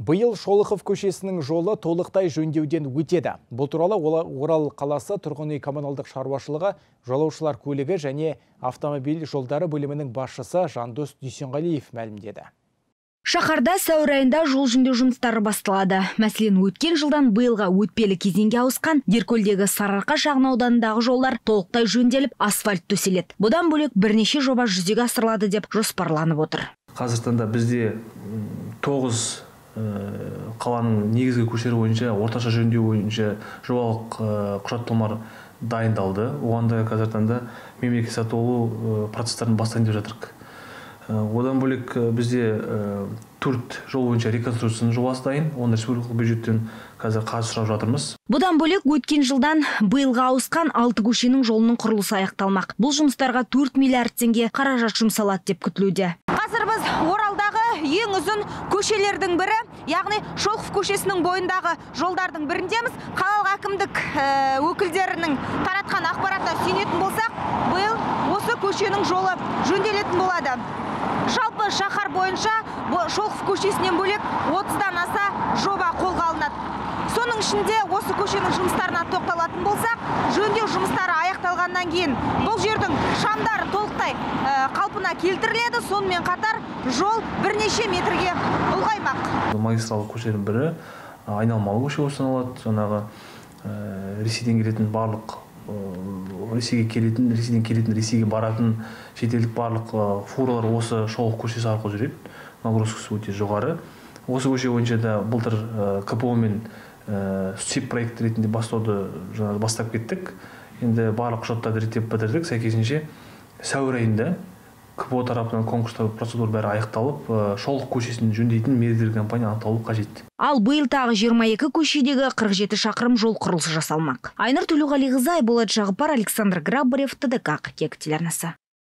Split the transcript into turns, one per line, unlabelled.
Бұйыл Шолықов көшесінің жолы толықтай жөндеуден өтеді. Бұл туралы Орал қаласы тұрғын үй коммуналдық шаруашылығы, жолаушылар көлігі және автомобиль жолдары бөлімінің басшысы Жандос Дүйсенғалиев мәлімдеді.
Шақарда сәуір айында жол жөндеу жұмыстары басталады. Мәселен, өткен жылдан биылға өтпелі кезеңге ауысқан Деркөлдегі Сарыарқа шағын ауданындағы жолдар толықтай жөнделіп, асфальт төселеді. Бұдан бөлек бірнеше жоба жүзеге асырылады деп жоспарланып отыр.
Қазіргі таңда бізде тоғыз қаланың негізгі көшелері бойынша орташа жөндеу бойынша жобалық құжаттамалар дайындалды. Оған да қазіргі таңда мемлекет сатып алу процестерін бастайын деп жатырмыз одан бөлек бізде төрт жол бойынша реконструкцияның жобасы дайын. Оны республикалық бюджеттен қазір қаржы сұрап жатырмыз.
Бұдан бөлек өткен жылдан биылға ауысқан алты көшенің жолының құрылысы аяқталмақ. Бұл жұмыстарға төрт миллиард теңге қаражат жұмсалады деп күтілуде.
Қазір біз оралдағы ең ұзын көшелердің бірі яғни шолқов көшесінің бойындағы жолдардың біріндеміз. Қалалық әкімдік өкілдерінің таратқан ақпаратына сүйенетін болсақ биыл осы көшенің жолы жөнделетін болады. Жалпы шаһар бойынша шолқов көшесінен бөлек отыздан аса жоба қолға алынады. Соның ішінде осы көшенің жұмыстарына тоқталатын болсақ жөндеу жұмыстары аяқталғаннан кейін бұл жердің шамдары толықтай қалпына келтіріледі. Сонымен қатар жол бірнеше метрге ұлғаймақ.
Магистралды көшенің бірі айналмалы көше болып саналады. Жаңағы ресейден келетін барлық ресейге келетін ресейден келетін ресейге баратын шетелдік барлық фуралар осы шолық көшесі арқылы жүреді. Нагрузкасы өте жоғары. Осы көше бойынша да былтыр кпо мен сеп проект ретінде бастауды жаңағы бастап кеттік. Енді барлық құжаттарды реттеп бітірдік. Сәйкесінше сәуір айында кпо тарапынан конкурстар процедура бәрі аяқталып шолық көшесін жөндейтін мердігер компания анықталуы қажет.
Ал биыл тағы 22 көшедегі 47 шақырым жол құрылысы жасалмақ. Айнұр төлеуғалиқызы айболат жағыпар александр грабарев тдк тек телеарнасы.